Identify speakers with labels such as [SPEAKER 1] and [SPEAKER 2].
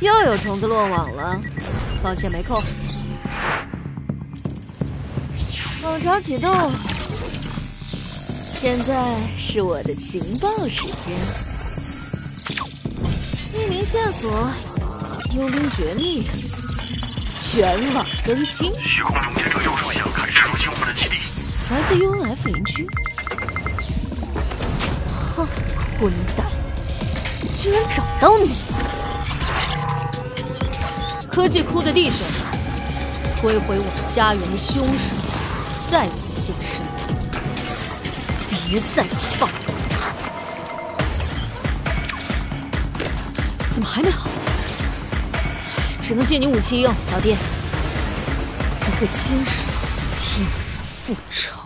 [SPEAKER 1] 又有虫子落网了，抱歉没空。网查启动，现在是我的情报时间。匿名线索，幽灵绝密，全网更新。
[SPEAKER 2] 虚空终结者右手想开始入侵我们的基地。
[SPEAKER 1] 来自 UNF 邻居。哼，混蛋，居然找到你了！科技库的弟兄们，摧毁我们家园的凶手再次现身，别再放过他！怎么还没好？只能借你武器用，老爹。我会亲手替你复仇。